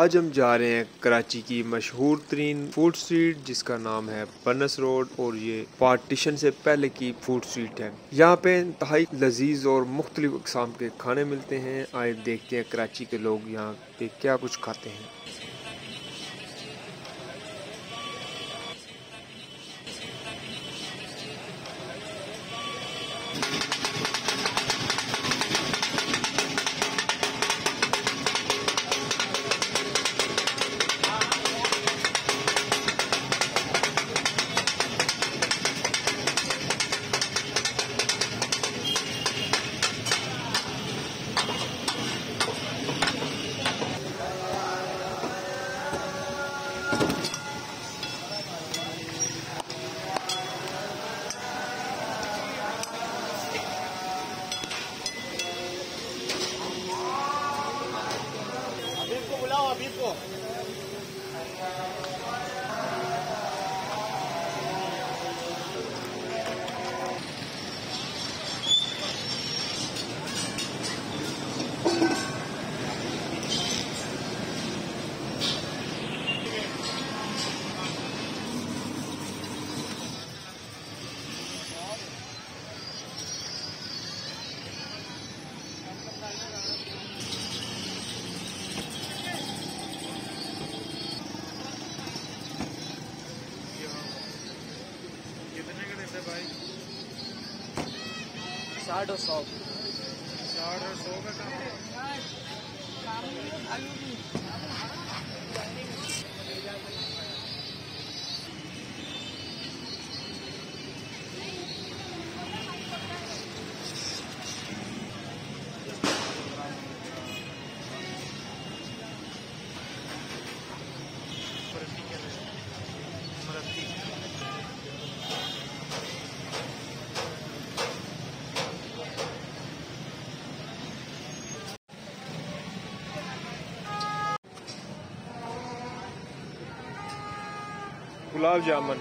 आज हम जा रहे हैं कराची की मशहूर तरीन फ़ूड स्ट्रीट जिसका नाम है बनस रोड और ये पार्टीशन से पहले की फ़ूड स्ट्रीट है। यहाँ पे इंतहाई लजीज और मुख्तलिफ़ अकसाम के खाने मिलते हैं। आए देखते हैं कराची के लोग यहाँ पे क्या कुछ खाते हैं। Yeah. साठ और सौ। साठ और सौ का काम गुलाब जामुन।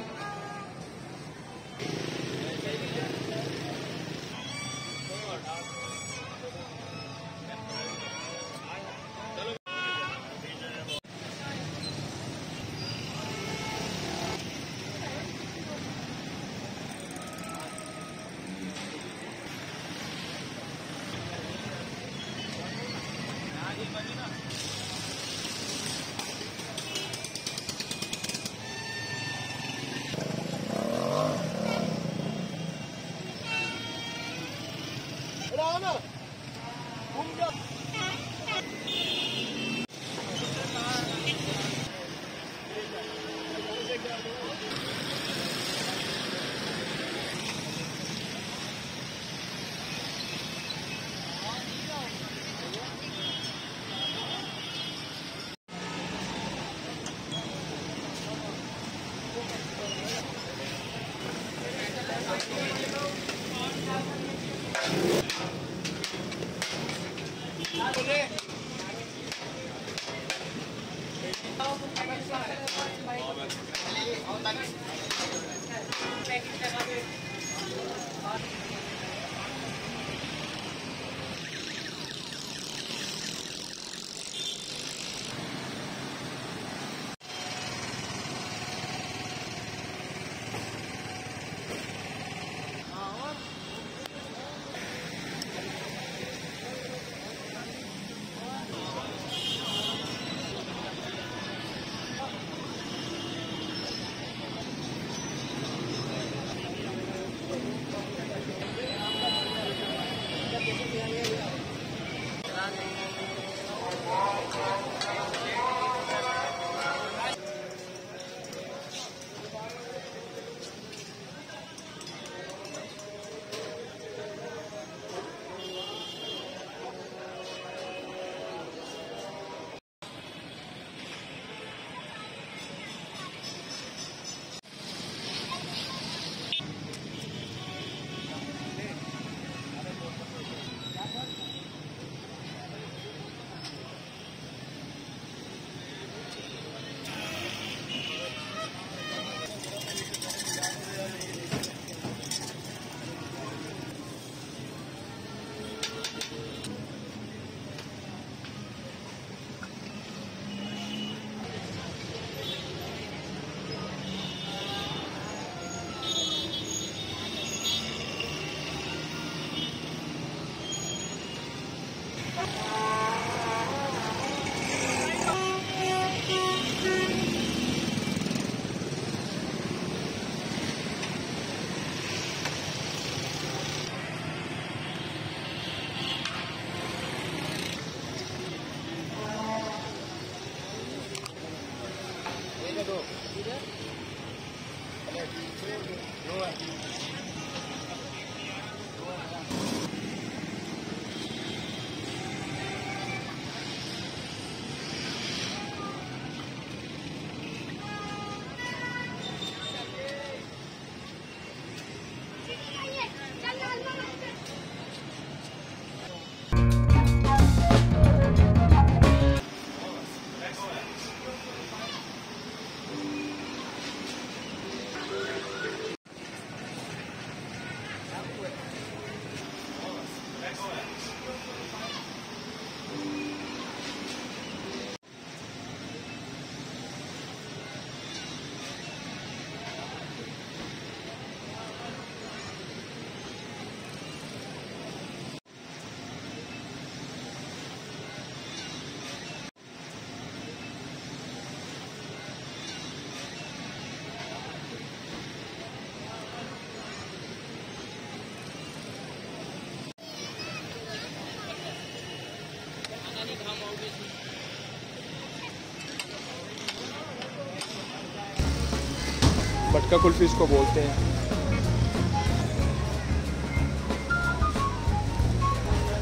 मटका कुल्फी इसको बोलते हैं।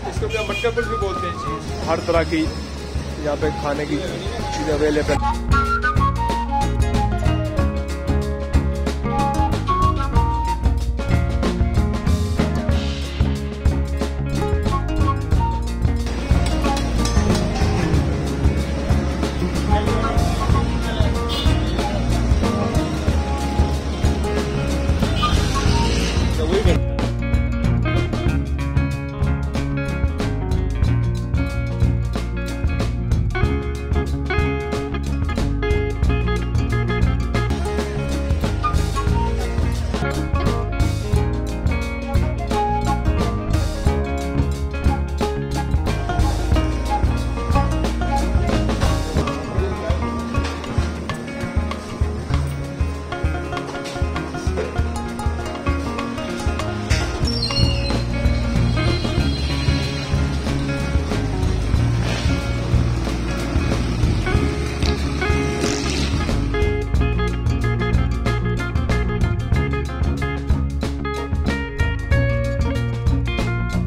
इसको भी मटका कुल्फी बोलते हैं। हर तरह की यहाँ पे खाने की चीज़ अवेलेबल